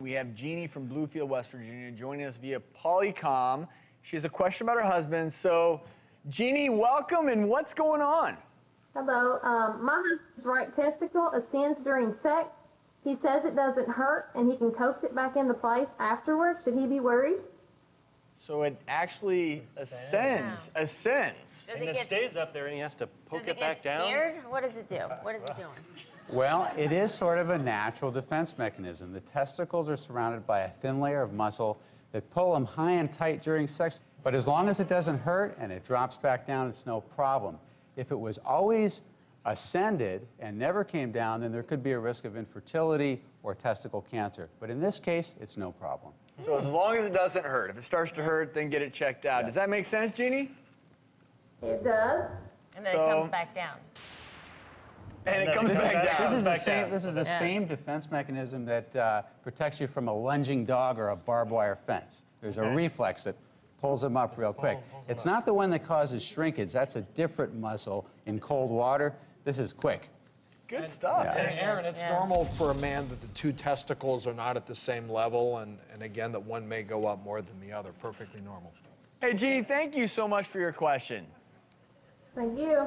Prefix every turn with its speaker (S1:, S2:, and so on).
S1: We have Jeannie from Bluefield, West Virginia, joining us via Polycom. She has a question about her husband. So, Jeannie, welcome, and what's going on?
S2: Hello. Um, my husband's right testicle ascends during sex. He says it doesn't hurt and he can coax it back into place afterwards. Should he be worried?
S1: So it actually ascends, ascends.
S3: Does
S4: And
S3: it
S4: it
S3: get,
S4: stays up there and he has to poke
S3: does
S4: it,
S3: it
S4: back
S3: get
S4: down.
S3: scared? What does it do? Uh, what is it doing?
S5: Well, it is sort of a natural defense mechanism. The testicles are surrounded by a thin layer of muscle that pull them high and tight during sex. But as long as it doesn't hurt and it drops back down, it's no problem. If it was always ascended and never came down, then there could be a risk of infertility or testicle cancer. But in this case, it's no problem.
S1: So as long as it doesn't hurt. If it starts to hurt, then get it checked out. Does that make sense, Jeannie?
S2: It does.
S3: And then
S1: So-
S3: it comes back down.
S1: And it comes back down.
S5: This is the same.
S4: down.
S5: This is the
S3: Yeah.
S5: same defense mechanism that uh, protects you from a lunging dog or a barbed wire fence. There's a reflex that pulls them up real quick.
S4: pulls them
S5: It's
S4: up.
S5: not the one that causes shrinkage. That's a different muscle in cold water. This is quick.
S1: Good stuff.
S5: Yeah.
S6: And Aaron, it's
S3: Yeah.
S6: normal for a man that the two testicles are not at the same level, and, and again, that one may go up more than the other. Perfectly normal.
S1: Hey, Jeannie, thank you so much for your question.
S2: Thank you.